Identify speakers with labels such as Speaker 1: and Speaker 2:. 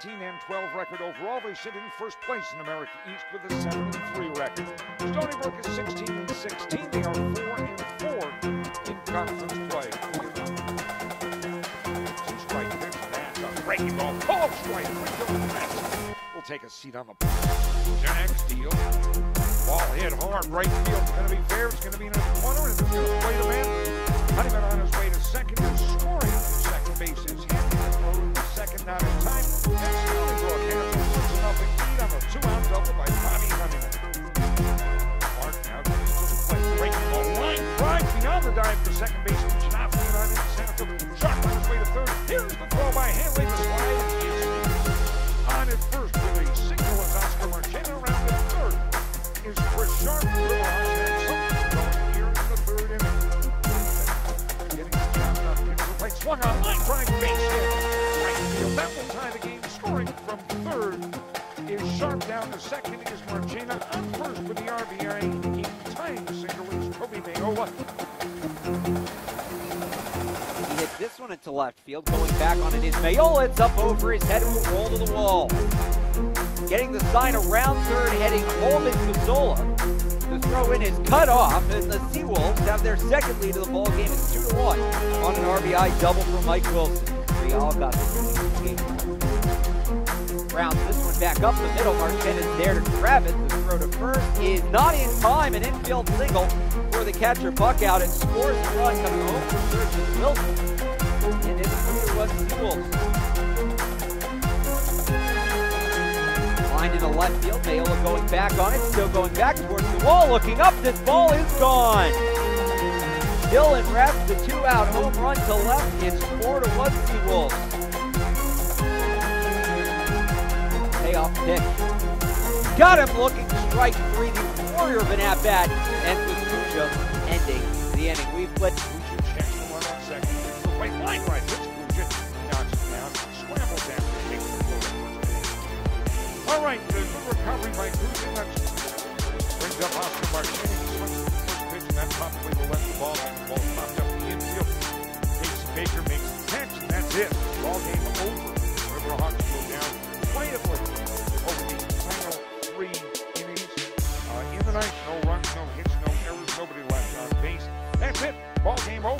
Speaker 1: 18 and 12 record overall. They sit in first place in America East with a 7 and 3 record. Stony Brook is 16 and 16. They are 4 and 4 in conference play. Two strike pitch. That's a breaking ball. Up strike. We'll take a seat on the next deal. Ball hit hard. Right field. It's going to be fair. It's going to be in the corner. And it's going to play the man. Honeyman on his way to second scoring. The dive for second base. Janowski on in center field. Sharp on his way to third. Here's the throw by Hanley. The slide is on at first with a single as Oscar Marchena around at third. Is Chris Sharp. Little the the the plate. Swung on. Line drive. Base hit. Right field. That will tie the game. Scoring from third is Sharp down to second is Marchena on first with the RBI. He tying the single is Toby Mayola.
Speaker 2: This one into left field. Going back on it is Mayola. It's up over his head and will roll to the wall. Getting the sign around third, heading home is Mazzola. The throw in is cut off, and the Seawolves have their second lead of the ball game. It's two to one on an RBI double from Mike Wilson. We all got the game. Rounds this one back up the middle. Marchena's there to grab it. The throw to first is not in time. An infield single for the catcher. Buck out and scores the run coming home from Wilson. And it's three to. Line in the left field. Mayola going back on it. Still going back towards the wall. Looking up. This ball is gone. Dylan reps the two-out home run to left. It's four to one Seawolves. Payoff pitch. Got him looking strike three. The warrior of an at-bat. And Kuja ending the inning. We've put
Speaker 1: Likewise, let's go get Dodson down. Scramble down to take the goal. All right, good recovery by Kuzin. Brings up Oscar Martinez. First pitch, and that probably will let the ball and the ball popped up in the infield. Takes Baker, makes the catch, and that's it. Ball game over. Riverhawks go down quietly over the final three innings. Uh, in the ninth, no runs, no hits, no errors, nobody left on base. That's it. Ball game over.